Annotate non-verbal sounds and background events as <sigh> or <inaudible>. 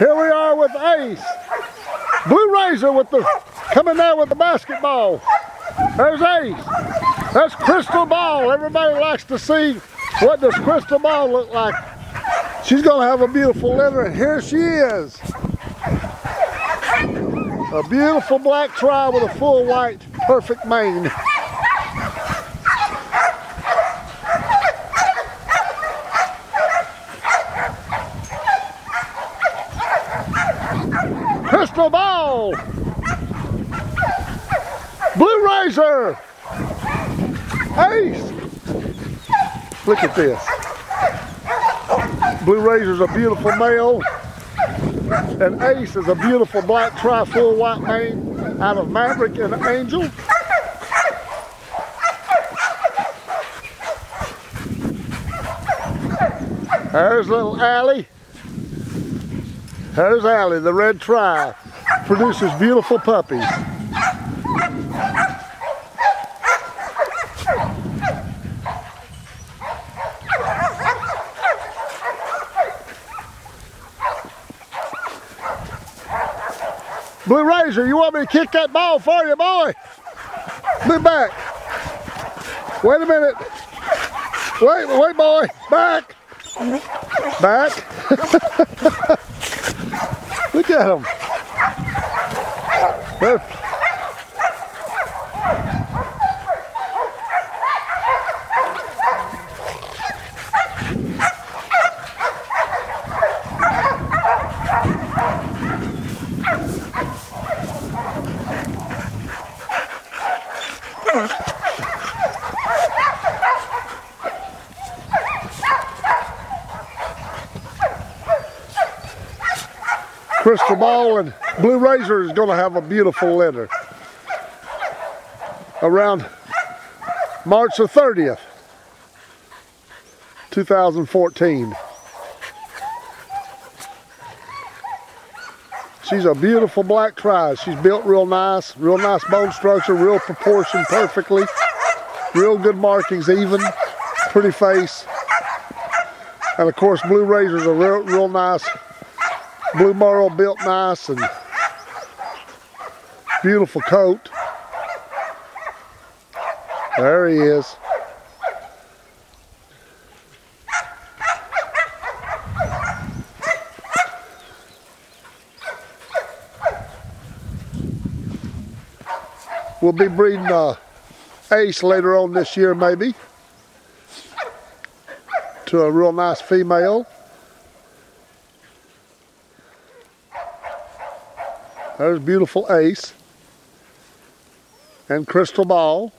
Here we are with Ace. Blue Razor with the coming there with the basketball. There's Ace. That's Crystal Ball. Everybody likes to see what does Crystal Ball look like. She's gonna have a beautiful litter, here she is. A beautiful black tri with a full white, perfect mane. Blue Razor. Ace. Look at this. Blue Razor's a beautiful male. And Ace is a beautiful black tri-full white mane out of Maverick and Angel. There's little Allie. There's Allie, the red tri. Produces beautiful puppies. Blue Razor, you want me to kick that ball for you, boy? Move back. Wait a minute. Wait, wait, boy. Back. Back. <laughs> Look at him. They're- Crystal Ball and Blue Razor is going to have a beautiful litter around March the 30th, 2014. She's a beautiful black tri. She's built real nice, real nice bone structure, real proportion perfectly, real good markings, even, pretty face. And of course, Blue Razor's a real, real nice Blue Merle built nice and beautiful coat. There he is. We'll be breeding uh, Ace later on this year maybe to a real nice female. There's beautiful Ace and Crystal Ball.